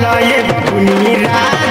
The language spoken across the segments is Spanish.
No hay para.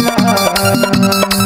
मेरा